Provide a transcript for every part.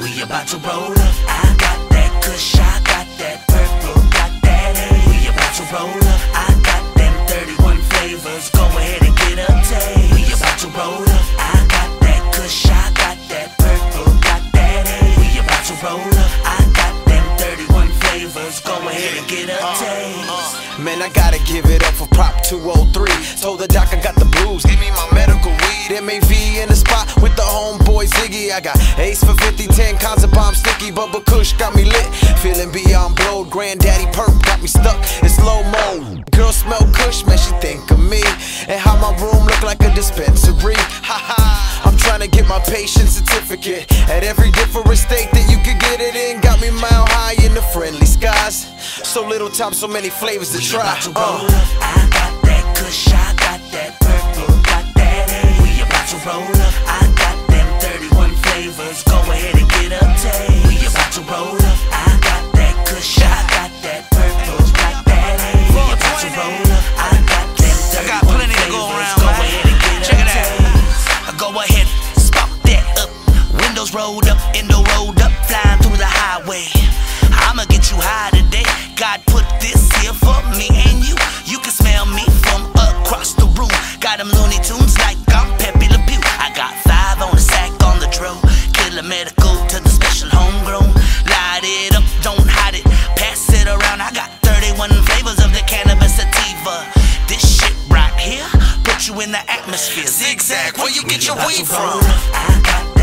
We about to roll up. I got that kush, I got that purple, got that haze. We about to roll up. I got them 31 flavors. Go ahead and get a taste. We about to roll up. I got that kush, I got that purple, got that haze. We about to roll up. I got them 31 flavors. Go ahead and get a taste. Uh, uh. Man, I gotta give it up for Prop 203. Told the doc I got I got Ace for 50, 10 cons of bomb sticky. Bubba Kush got me lit. Feeling beyond blowed. Granddaddy Purp got me stuck in slow mo. Girl smell Kush, man, she think of me. And how my room look like a dispensary. Ha ha. I'm trying to get my patient certificate at every different state that you could get it in. Got me mile high in the friendly skies. So little time, so many flavors to try. Uh. I got that kush, I got that go around, Go ahead and get Check it out. I go ahead, spark that up. Windows rolled up, endo rolled up, flying through the highway. I'ma get you high today. God put this here for me and you. You can smell me from across the room. Got them Looney Tunes like I'm Pepe Le. Atmosphere. Zigzag, where you get your weed from?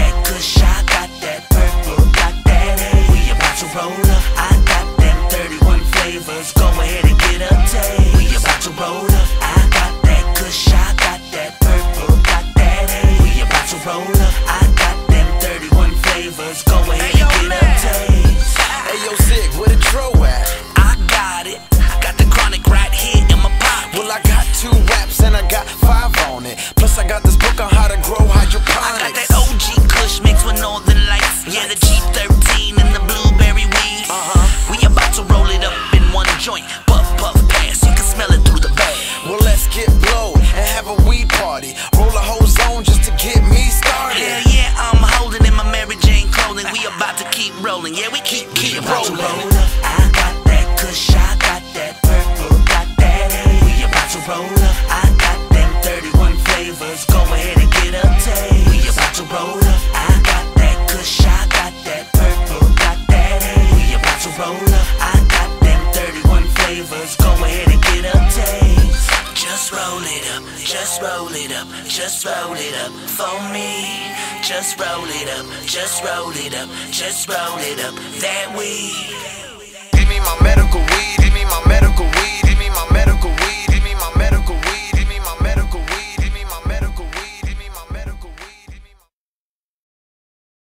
About to keep rolling. Yeah, we keep keep about to rolling. roll up. I got that kush, I got that purple, got that. We about to roll up. I got them 31 flavors. Go ahead and get a taste. We about to roll up. I got that kush, I got that purple, got that. We about to roll up. I got them 31 flavors. Go ahead and just roll it up, just roll it up for me. Just roll it up, just roll it up, just roll it up. That weed. Give me my medical weed, give me my medical.